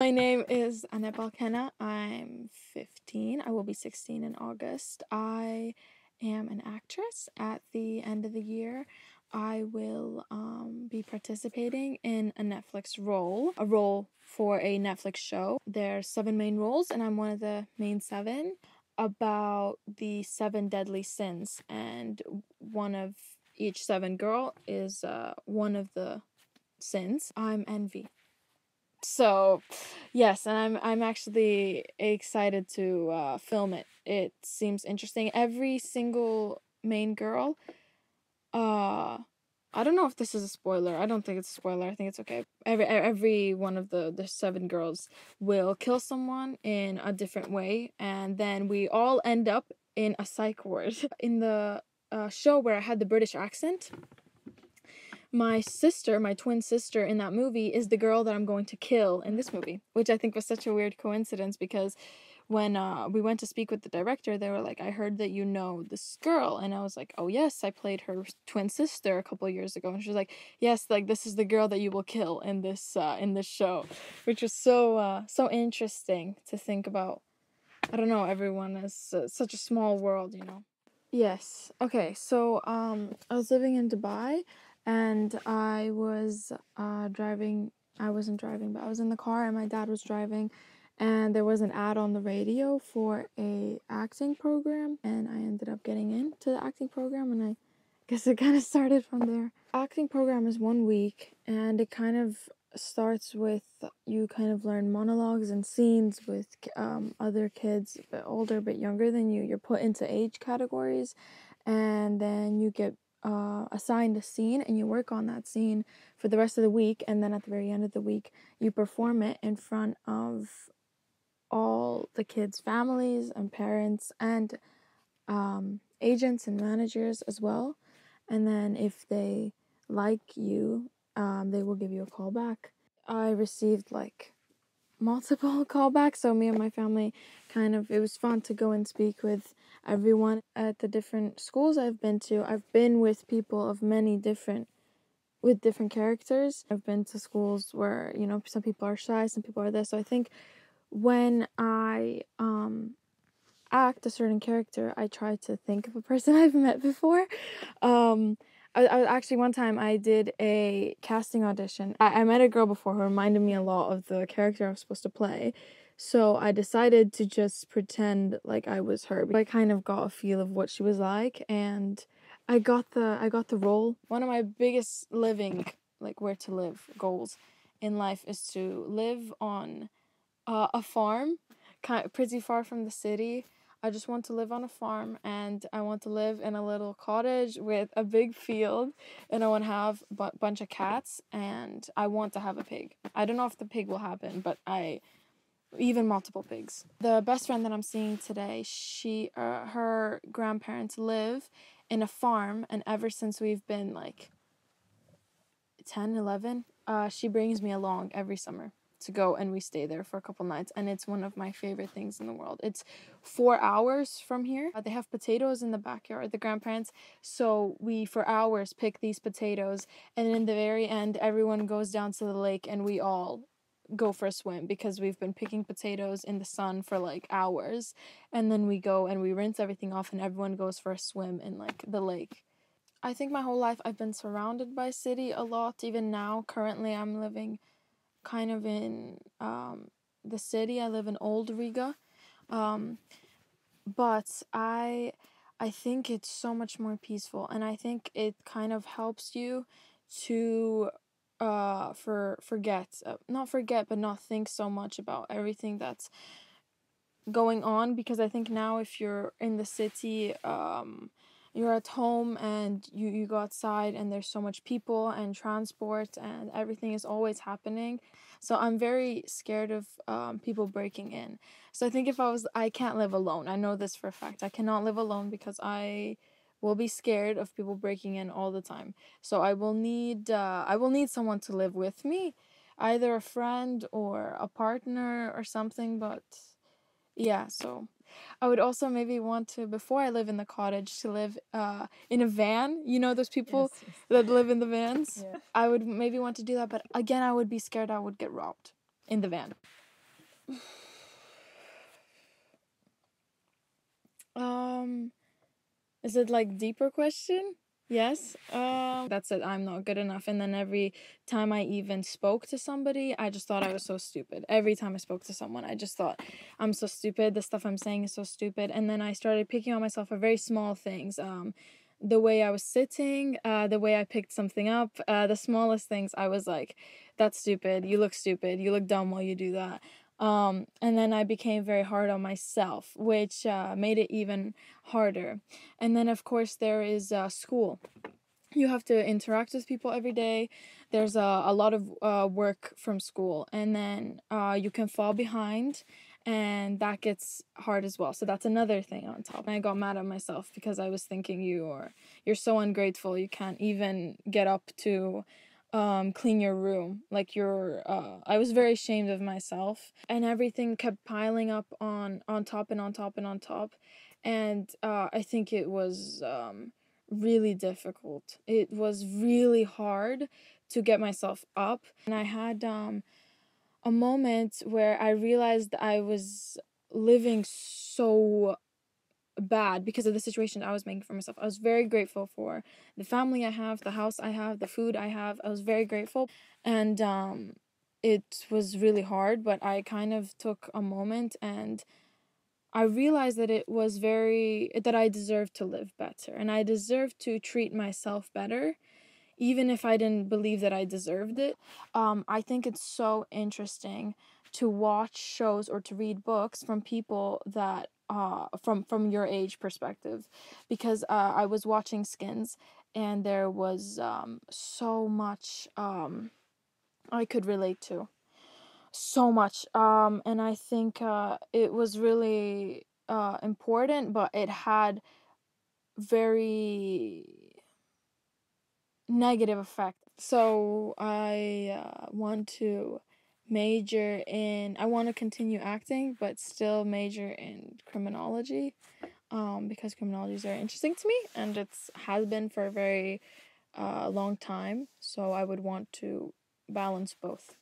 My name is Anete Balkena. I'm 15. I will be 16 in August. I am an actress. At the end of the year, I will um, be participating in a Netflix role, a role for a Netflix show. There's seven main roles, and I'm one of the main seven about the seven deadly sins, and one of each seven girl is uh, one of the sins. I'm envy. So, yes, and I'm I'm actually excited to uh, film it. It seems interesting. Every single main girl, uh, I don't know if this is a spoiler. I don't think it's a spoiler. I think it's okay. Every every one of the the seven girls will kill someone in a different way, and then we all end up in a psych ward. In the uh, show where I had the British accent, my sister, my twin sister in that movie, is the girl that I'm going to kill in this movie, which I think was such a weird coincidence because when uh, we went to speak with the director, they were like, I heard that you know this girl. And I was like, oh, yes, I played her twin sister a couple years ago. And she was like, yes, like this is the girl that you will kill in this uh, in this show, which was so uh, so interesting to think about. I don't know, everyone is uh, such a small world, you know. Yes. Okay. So um, I was living in Dubai and I was uh, driving. I wasn't driving, but I was in the car, and my dad was driving, and there was an ad on the radio for a acting program, and I ended up getting into the acting program, and I guess it kind of started from there. Acting program is one week, and it kind of starts with you kind of learn monologues and scenes with um, other kids, a bit older, a bit younger than you. You're put into age categories, and then you get uh, assigned a scene and you work on that scene for the rest of the week and then at the very end of the week you perform it in front of all the kids families and parents and um, agents and managers as well. And then if they like you um, they will give you a call back. I received like multiple callbacks so me and my family kind of it was fun to go and speak with everyone at the different schools I've been to. I've been with people of many different with different characters. I've been to schools where, you know, some people are shy, some people are this. So I think when I um act a certain character, I try to think of a person I've met before. Um I, I actually one time I did a casting audition. I, I met a girl before who reminded me a lot of the character I was supposed to play. So I decided to just pretend like I was her. I kind of got a feel of what she was like and I got the I got the role. One of my biggest living like where to live goals in life is to live on uh, a farm kind of pretty far from the city. I just want to live on a farm and I want to live in a little cottage with a big field and I want to have a bunch of cats and I want to have a pig. I don't know if the pig will happen, but I even multiple pigs. The best friend that I'm seeing today, she uh, her grandparents live in a farm and ever since we've been like 10, 11, uh, she brings me along every summer to go and we stay there for a couple nights and it's one of my favorite things in the world. It's 4 hours from here. Uh, they have potatoes in the backyard, the grandparents. So we for hours pick these potatoes and in the very end everyone goes down to the lake and we all go for a swim because we've been picking potatoes in the sun for like hours and then we go and we rinse everything off and everyone goes for a swim in like the lake. I think my whole life I've been surrounded by city a lot even now currently I'm living kind of in um the city. I live in Old Riga. Um but I I think it's so much more peaceful and I think it kind of helps you to uh for forget uh, not forget but not think so much about everything that's going on because I think now if you're in the city um you're at home and you you go outside and there's so much people and transport and everything is always happening so i'm very scared of um, people breaking in so i think if i was i can't live alone i know this for a fact i cannot live alone because i will be scared of people breaking in all the time. So I will need uh, I will need someone to live with me, either a friend or a partner or something. But yeah, so I would also maybe want to before I live in the cottage to live uh, in a van. You know those people yes, yes. that live in the vans. Yeah. I would maybe want to do that, but again, I would be scared I would get robbed in the van. Um, is it like deeper question? Yes. Um, that's it. I'm not good enough. And then every time I even spoke to somebody, I just thought I was so stupid. Every time I spoke to someone, I just thought I'm so stupid. The stuff I'm saying is so stupid. And then I started picking on myself for very small things. Um, the way I was sitting, uh, the way I picked something up, uh, the smallest things, I was like, that's stupid. You look stupid. You look dumb while you do that. Um, and then I became very hard on myself, which uh, made it even harder. And then, of course, there is uh, school. You have to interact with people every day. There's a, a lot of uh, work from school, and then uh, you can fall behind, and that gets hard as well. So that's another thing on top. And I got mad at myself because I was thinking you are you're so ungrateful. You can't even get up to um clean your room like you're uh i was very ashamed of myself and everything kept piling up on on top and on top and on top and uh i think it was um really difficult. It was really hard to get myself up and i had um a moment where i realized i was living so bad because of the situation I was making for myself. I was very grateful for the family I have, the house I have, the food I have. I was very grateful. And um it was really hard, but I kind of took a moment and I realized that it was very that I deserved to live better and I deserved to treat myself better even if I didn't believe that I deserved it. Um I think it's so interesting to watch shows or to read books from people that uh from from your age perspective because uh I was watching Skins and there was um so much um I could relate to. So much um and I think uh it was really uh important but it had very negative effect. So I uh, want to major in I want to continue acting but still major in criminology um because criminology is very interesting to me and it's has been for a very uh long time so I would want to balance both.